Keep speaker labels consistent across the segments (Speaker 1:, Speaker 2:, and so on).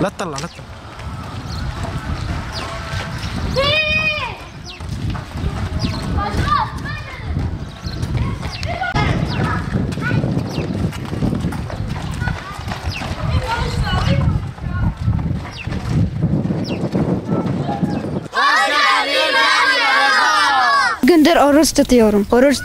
Speaker 1: لا تطلع لا تطلع.
Speaker 2: Gündür oruç tutuyorum. Oruç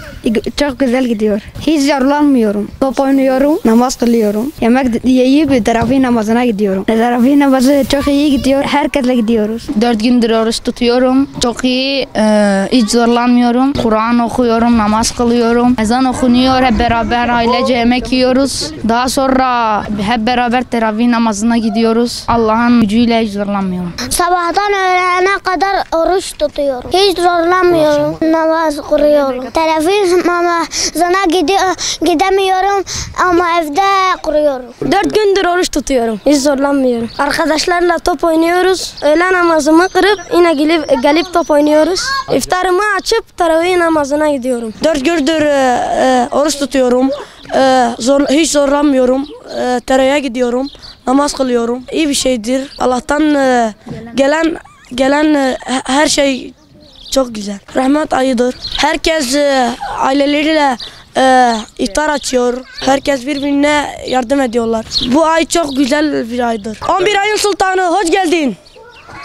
Speaker 2: çok güzel gidiyor. Hiç yorulmuyorum. Top oynuyorum, namaz kılıyorum. Yemek yiyip teravih namazına gidiyorum. Teravih namazı çok iyi gidiyor. Herkesle gidiyoruz.
Speaker 3: Dört gündür oruç tutuyorum. Çok iyi. e, hiç zorlanmıyorum. Kur'an okuyorum, namaz kılıyorum. Ezan okunuyor. Hep beraber ailece yemek yiyoruz. Daha sonra hep beraber teravih namazına gidiyoruz. Allah'ın gücüyle hiç zorlanmıyorum.
Speaker 4: Sabahtan öğlene kadar oruç tutuyorum. Hiç zorlanmıyorum. Namaz kuruyorum. Televizyon namazına gidiyor, gidemiyorum ama evde kuruyorum.
Speaker 5: Dört gündür oruç tutuyorum. Hiç zorlanmıyorum. Arkadaşlarla top oynuyoruz. Öğle namazımı kırıp yine gelip, gelip top oynuyoruz. İftarımı açıp taravih namazına gidiyorum.
Speaker 6: Dört gündür e, e, oruç tutuyorum. E, zor, hiç zorlanmıyorum. E, tereye gidiyorum. Namaz kılıyorum. İyi bir şeydir. Allah'tan e, gelen gelen e, her şey çok güzel. Rahmet ayıdır. Herkes e, aileleriyle e, iftar açıyor. Herkes birbirine yardım ediyorlar. Bu ay çok güzel bir aydır. 11 ayın sultanı hoş geldin.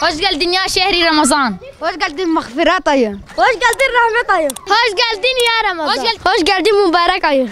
Speaker 3: Hoş geldin ya şehri Ramazan.
Speaker 2: Hoş geldin mağfiret ayı.
Speaker 5: Hoş geldin rahmet ayı.
Speaker 4: Hoş geldin ya Ramazan.
Speaker 3: Hoş geldin.
Speaker 5: Hoş geldin mübarek ayı.